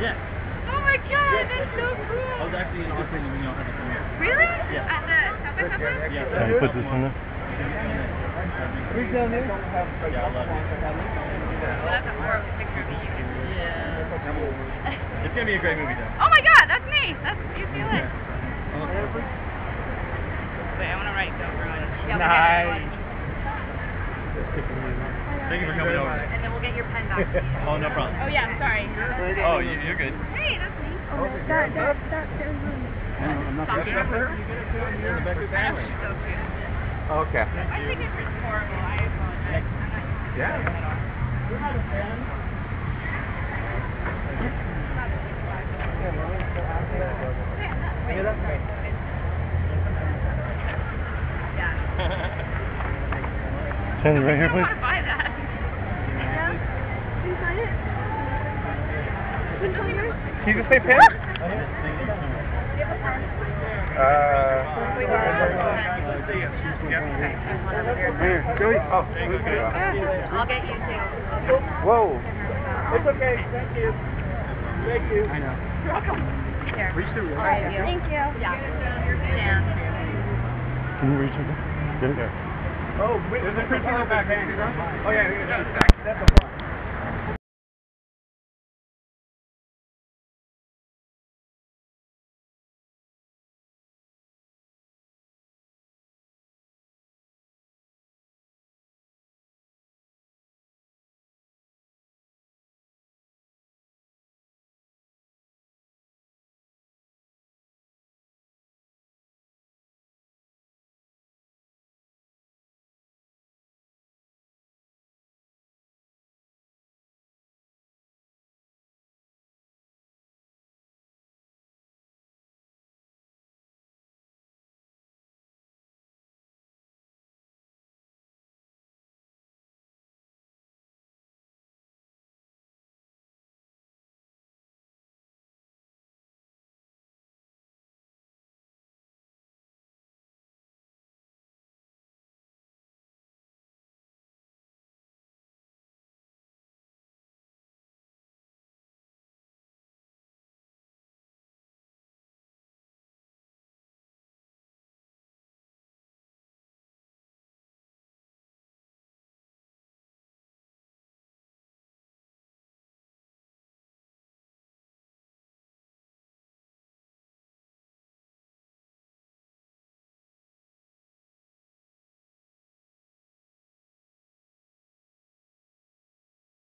Yeah. Oh my god, that's so I was cool. actually in Austin when y'all had the premiere. Really? Yeah. At the Subway Subway? Yeah. Can you put this in there? Who's down there? Yeah, I love it. Well, that's a horrible picture of you. Yeah. It's gonna be a great movie though. Oh my god, that's me. That's UCLA. Oh, Wait, I want to write go run. Yeah, Nice. Get Thank you for coming over. And then we'll get your pen back. Oh, no problem. Oh yeah, sorry. Oh, you, you're good. Hey, that's me. Oh, that, that, that, there's room. Talking to her. You're in the back of the family. She's so cute. Okay. I think it's just horrible. I apologize. I'm not Yeah. Yeah. Send it right here, please. want to buy that. Yeah? Can you sign it? What's on yours? Can you just say pen? Uh, Joey. Oh, I'll get you too. Whoa. It's okay. Thank you. Thank you. I know. You're welcome. Here. Reach through. All right, you. Thank you. Yeah. Dan. Can you reach it? Get it there. Oh, wait, there's a printer in the back. Oh, yeah, yeah, yeah. That's the front.